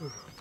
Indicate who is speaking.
Speaker 1: Ugh.